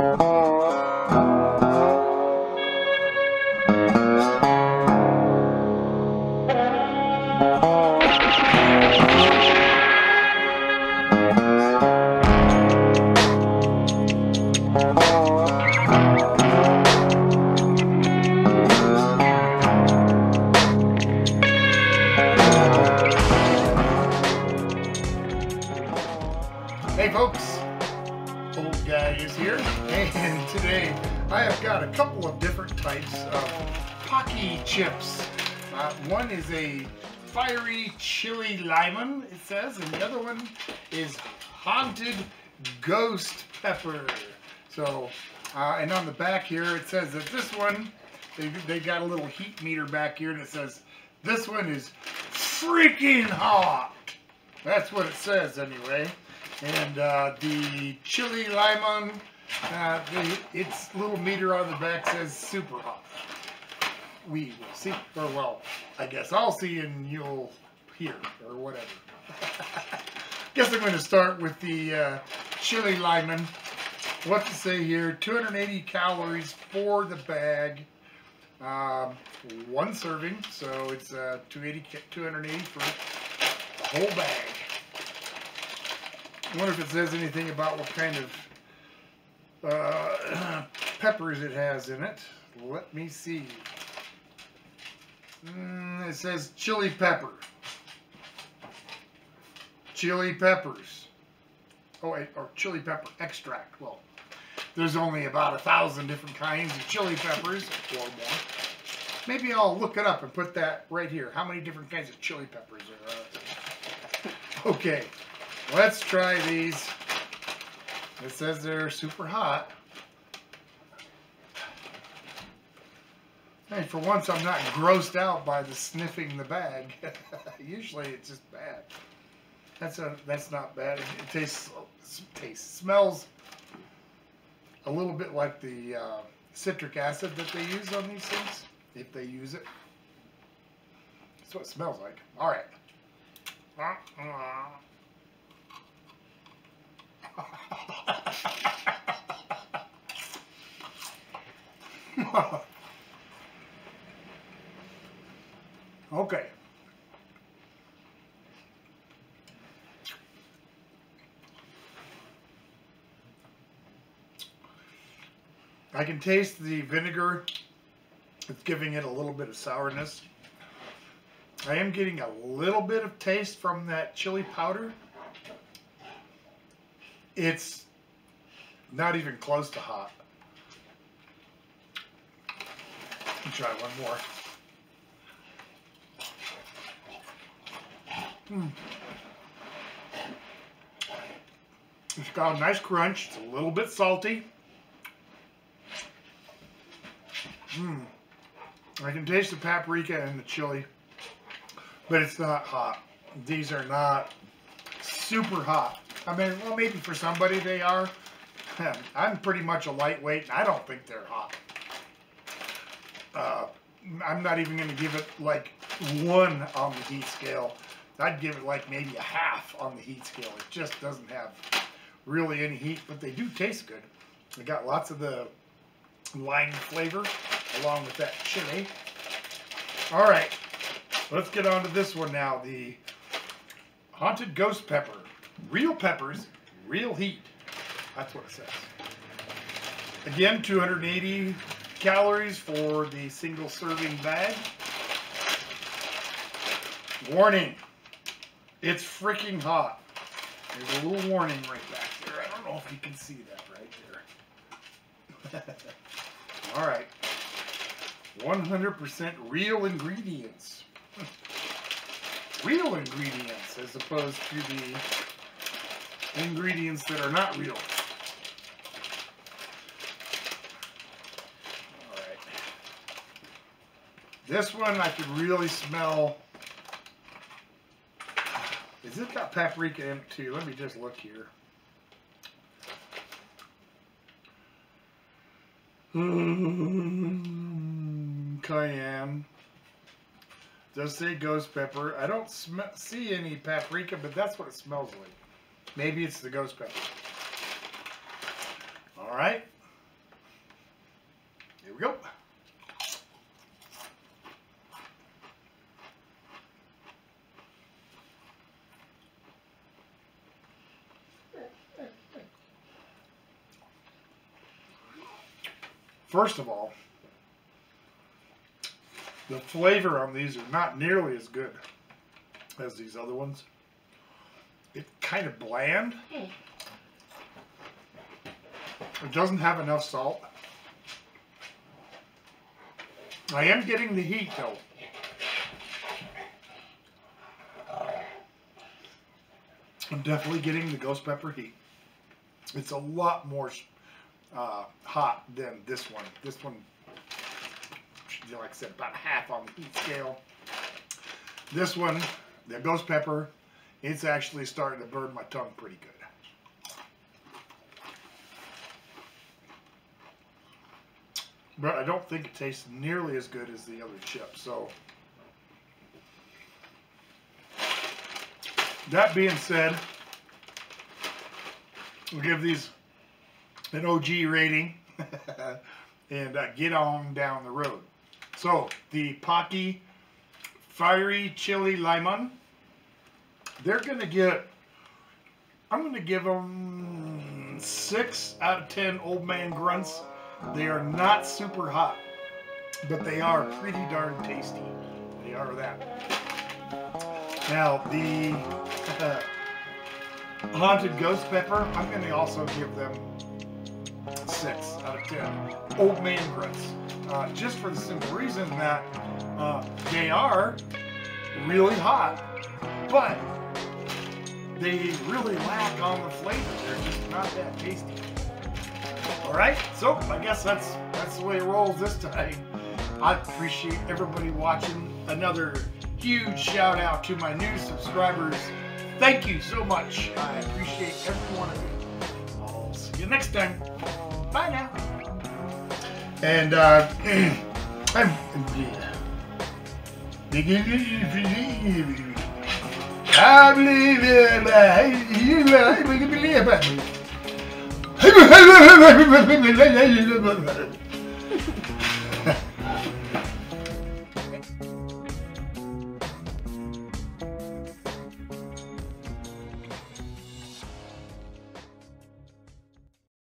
Hey folks, guy is here, and today I have got a couple of different types of Paqui chips. Uh, one is a fiery chili lemon, it says, and the other one is haunted ghost pepper. So, uh, and on the back here it says that this one, they, they got a little heat meter back here, and it says this one is freaking hot. That's what it says anyway. And uh, the chili lemon, uh, the, its little meter on the back says super hot. We will see, or well, I guess I'll see and you'll hear, or whatever. guess I'm going to start with the uh, chili lemon. What to say here, 280 calories for the bag. Um, one serving, so it's uh, 280, 280 for the whole bag. I wonder if it says anything about what kind of uh, peppers it has in it. Let me see. Mm, it says chili pepper. Chili peppers. Oh, wait, or chili pepper extract. Well, there's only about a thousand different kinds of chili peppers or more. Maybe I'll look it up and put that right here. How many different kinds of chili peppers are there? Okay. Let's try these. It says they're super hot. Hey, for once I'm not grossed out by the sniffing the bag. Usually it's just bad. That's a that's not bad. It, tastes tastes smells a little bit like the uh, citric acid that they use on these things, if they use it. That's what it smells like. All right. okay. I can taste the vinegar. It's giving it a little bit of sourness. I am getting a little bit of taste from that chili powder. It's not even close to hot. Try one more. Mm. It's got a nice crunch. It's a little bit salty. Mmm. I can taste the paprika and the chili, but it's not hot. These are not super hot. I mean, well, maybe for somebody they are. I'm pretty much a lightweight, and I don't think they're hot. Uh, I'm not even going to give it like one on the heat scale. I'd give it like maybe a half on the heat scale. It just doesn't have really any heat, but they do taste good. They got lots of the lime flavor along with that chili. All right, let's get on to this one now. The Haunted Ghost Pepper. Real peppers, real heat. That's what it says. Again, 280 calories for the single serving bag. Warning, it's freaking hot. There's a little warning right back there. I don't know if you can see that right there. All right. 100% real ingredients. real ingredients as opposed to the ingredients that are not real. Alright. This one I could really smell. Is it got paprika in it too? Let me just look here. Mm, cayenne. Does say ghost pepper. I don't see any paprika, but that's what it smells like. Maybe it's the ghost pepper. All right, Here we go. First of all, the flavor on these are not nearly as good as these other ones. Kind of bland. It doesn't have enough salt. I am getting the heat though. I'm definitely getting the ghost pepper heat. It's a lot more uh, hot than this one. This one, like I said, about half on the heat scale. This one, the ghost pepper, it's actually starting to burn my tongue pretty good. But I don't think it tastes nearly as good as the other chips. So, that being said, we'll give these an OG rating and uh, get on down the road. So the Paqui Fiery Chili Limon, they're going to get, I'm going to give them 6 out of 10 old man grunts. They are not super hot, but they are pretty darn tasty. They are that. Now the Haunted Ghost Pepper, I'm going to also give them six out of ten. Old man grunts. Uh, just for the simple reason that uh, they are really hot, but they really lack on the flavor. They're just not that tasty. All right, so I guess that's that's the way it rolls this time. I appreciate everybody watching. Another huge shout out to my new subscribers. Thank you so much. I appreciate every one of you. I'll see you next time. Bye now. And uh, I'm. I believe it.